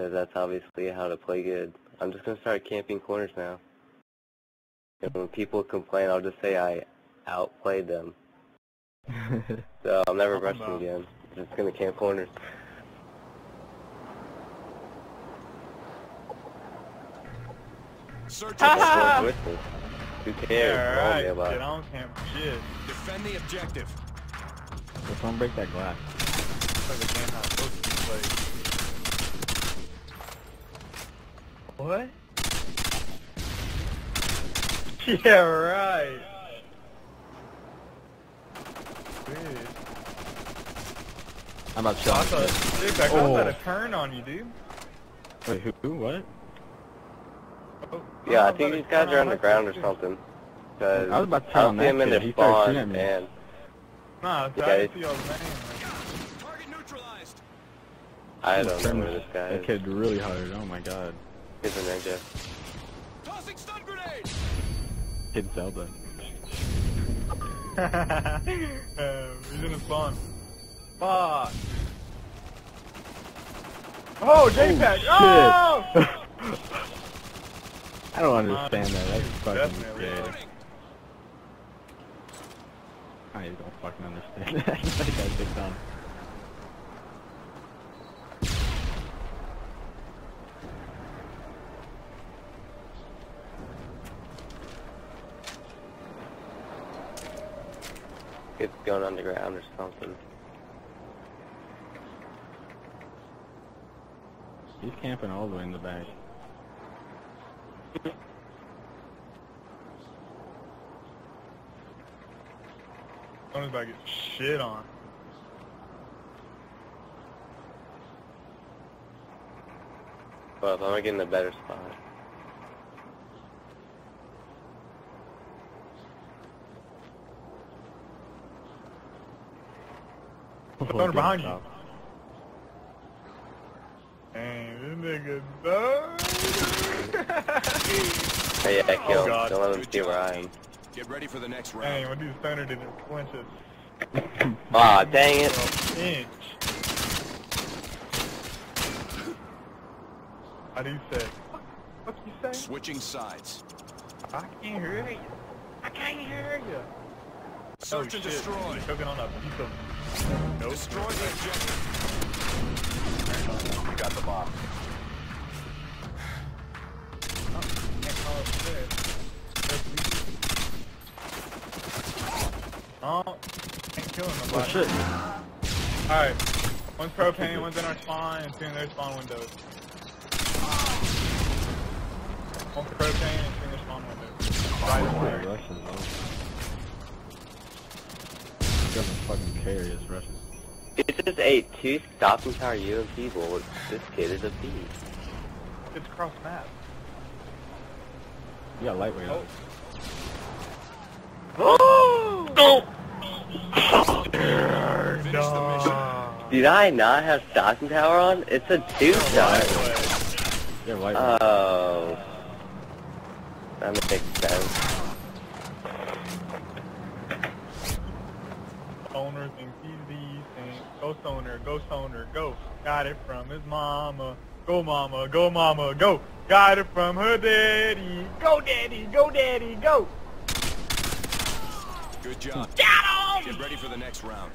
'cause that's obviously how to play good. I'm just gonna start camping corners now. And when people complain, I'll just say I outplayed them. So I'm never Talk rushing about- again. Just gonna camp corners. Search Ha ha! What's with me? Who cares? Yeah, Tell me right. about Get on camp shit. defend the objective. Just don't break that glass. It's like a game not supposed to be played. What? Yeah, right. Dude. I'm about to I shot. thought, dude, that Oh. got a oh. turn on you, dude. Wait, who? who? What? Oh, Yeah, I thought think these guys are on underground or something. Cause I was about to I turn see them that in kid. their He started spawn, shooting at me. and Nah, so I Okay. didn't see y'all's name. Target neutralized. I don't know this guy That is. kid really hard. Oh my god. He's in there, Jeff. Tossing stun grenade. Kid Zelda. uh, he's in the spawn. Fuck. Oh, JPEG! Oh! I don't understand that. That's fucking Definitely. gay. Reloading. I don't fucking understand that. that guy's big dumb. It's going underground or something. He's camping all the way in the back. Someone's about to get shit on. Well, I'm gonna get in a better spot. Someone behind you. Dang, this nigga done. Hey, yeah, kill. Oh, Don't let them Good see where I am. Get ready for the next Dang, round. when dude standard didn't flinch it. Aw, dang it. Inch. How do you say? What you say? Switching sides. I can't hear you. I can't hear you. Search oh, and shit. destroy. You're cooking on a piece of. Nope. Destroy the objective. You got the bomb. Oh, can't call it shit. Oh, ain't killing Oh shit. Alright. One's propane, one's in our spawn, and two in their spawn windows. One's propane and two in their spawn windows. Right Oh, doesn't fucking care, he just rushes. It just ate two stopping power UMP bullets. This kid is a beast. It's cross map. You got lightweight on. Go! Finish oh! the mission. Did I not have stopping power on? It's a two oh, shot. You have lightweight. Oh. That makes sense. Owner thinks he's decent. Go stoner, go stoner, go. Got it from his mama. Go mama, go mama, go. Got it from her daddy. Go daddy, go daddy, go. Good job. Got him! Get ready for the next round.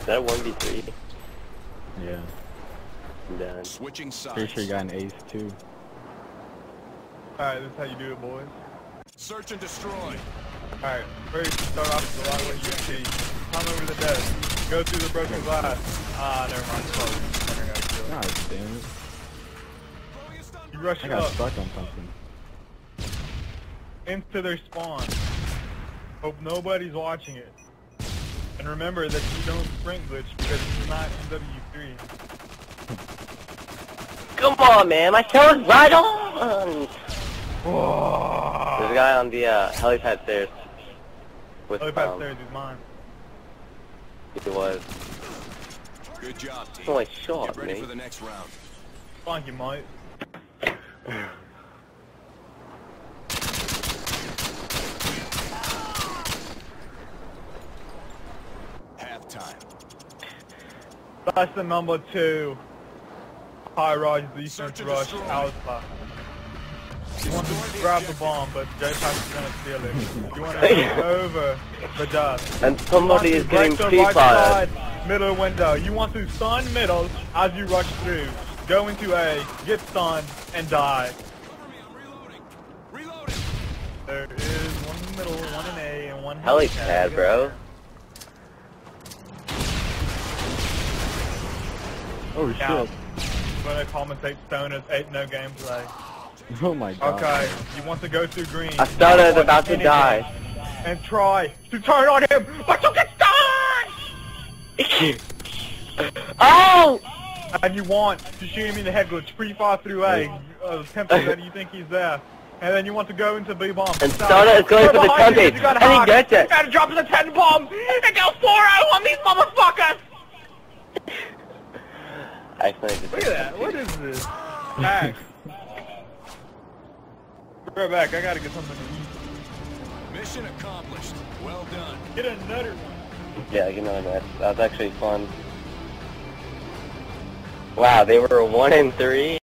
Is that 1v3? yeah. I'm done. Switching sides. Pretty sure you got an ace too. Alright, this is how you do it, boys. Search and destroy. Alright, first start off with the lightweight UMP. Climb over the desk. Go through the broken glass. Ah, never mind. It's closed. I gotta kill it. God damn it. Throwing a stun You rush I got up stuck on something. into their spawn. Hope nobody's watching it. And remember that you don't sprint glitch because it's not MW3. Come on, man. My shell is right on. There's a guy on the uh, helipad stairs. With Helipad um, stairs is mine. He was. Good job, team. Oh, my Get ready mate. for the next round. Thank you, mate. time. Lesson number two. High rise, defense Search and rush, destroy. alpha. You want to grab the bomb, but J-Pack is gonna steal it. You want to go over the dust. And somebody is getting break the right pre-fired. side middle window. You want to stun middle as you rush through. Go into A, get stunned, and die. Cover me, I'm reloading. Reloading. There is one in the middle, one in A, and one Helipad, bro. Oh Yeah. shit. I'm gonna commentate Stoners 8 no gameplay. Oh my god. Okay, you want to go through green. Astana is Avoid about to die. And try to turn on him, but you get stunned! oh! And you want to shoot him in the head with free fire through A, uh, tempting that you think he's there. And then you want to go into B bomb. And Stop. Stana is going for the behind you, tempting, you got and he gets it. You gotta drop the 10 bomb and go 4 on these motherfuckers! I think it's Look at that, what is this? Max. Be right back, I gotta get something to eat. Mission accomplished. Well done. Get another one. Yeah, you know that. That was actually fun. Wow, they were one and three.